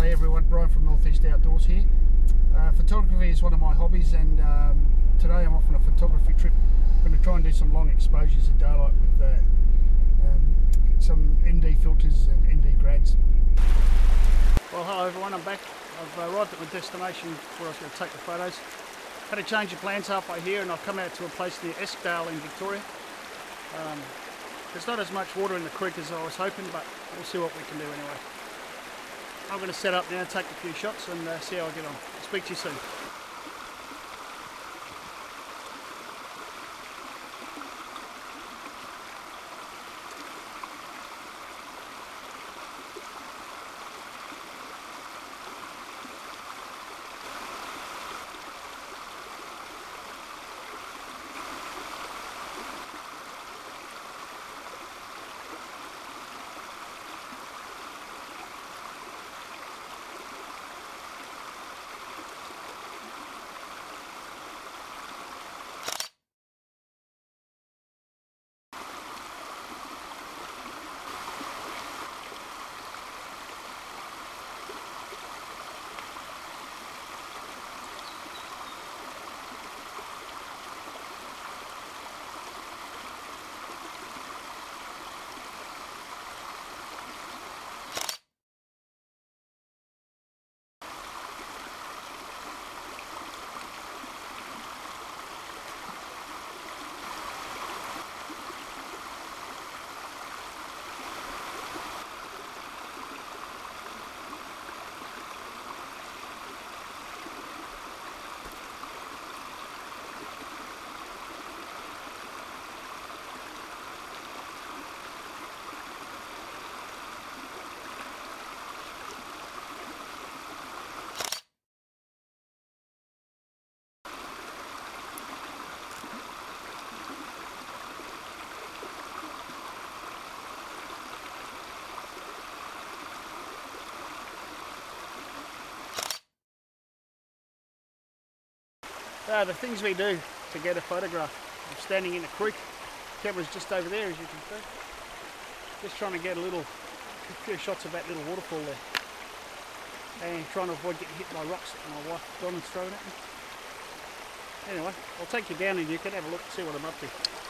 Hey everyone, Brian from Northeast Outdoors here. Uh, photography is one of my hobbies and um, today I'm off on a photography trip. I'm going to try and do some long exposures in daylight with uh, um, some ND filters and ND grads. Well hello everyone, I'm back. I've arrived at my destination where I was going to take the photos. Had a change of plans halfway here and I've come out to a place near Eskdale in Victoria. Um, there's not as much water in the creek as I was hoping but we'll see what we can do anyway. I'm going to set up now, take a few shots and uh, see how I get on. Speak to you soon. Uh, the things we do to get a photograph. I'm standing in a creek. Camera's just over there as you can see. Just trying to get a little, a few shots of that little waterfall there. And trying to avoid getting hit by rocks that my wife Donna's throwing at me. Anyway, I'll take you down and you can have a look and see what I'm up to.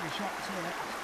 Take a shot see what happens.